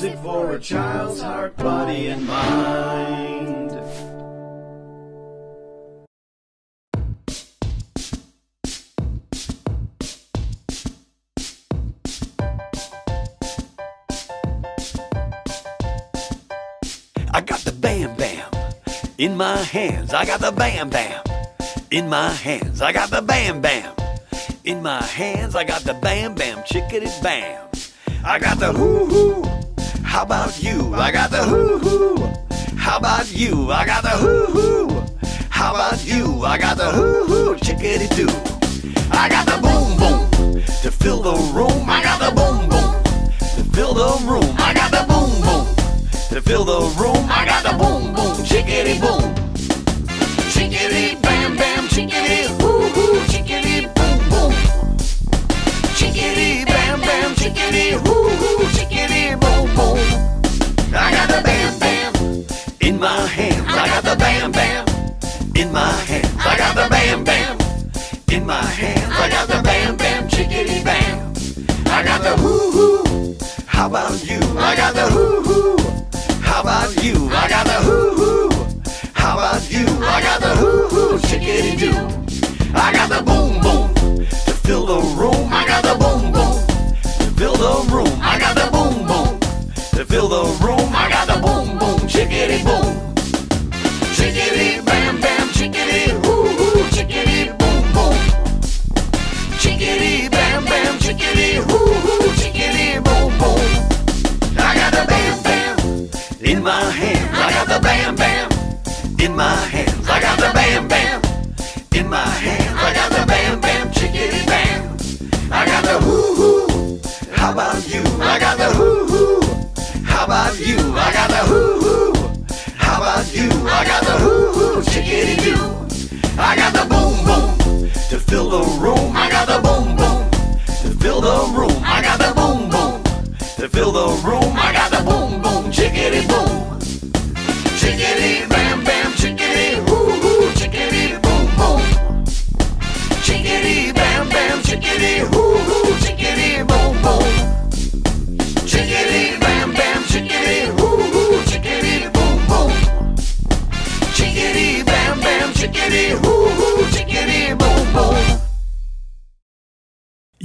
Music for a child's heart, body, and mind. I got the bam bam in my hands. I got the bam bam in my hands. I got the bam bam in my hands. I got the bam bam chickadee bam. I got the hoo hoo. How about you? I got the hoo hoo. How about you? I got the hoo hoo. How about you? I got the hoo hoo chickadee doo. I got the boom boom to fill the room. I got the boom boom to fill the room. I got the boom boom to fill the room. I got the boom boom chickadee boom. Chickadee bam bam chickadee I got the bam bam in my hands. I got the bam bam chickadee bam. I got the hoo hoo. How about you? I got the hoo hoo. How about you? I got chickadee hoo hoo chickadee boom boom. I got the bam bam in my hands. I got the bam bam in my hands. I got the bam bam in my hands. I got the bam bam chickadee bam. I got the hoo hoo. How about you? I got the hoo hoo. How about you? I got the hoo hoo. How about you? I got the hoo hoo chickadee doo. I got the boom boom to fill the room. I got the boom room. I got the boom boom chickadee boom. Chickadee bam bam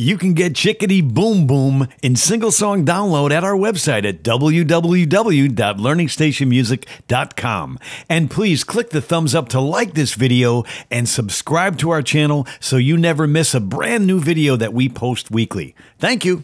You can get Chicka Dee Boom Boom in single song download at our website at www.learningstationmusic.com. And please click the thumbs up to like this video and subscribe to our channel so you never miss a brand new video that we post weekly. Thank you.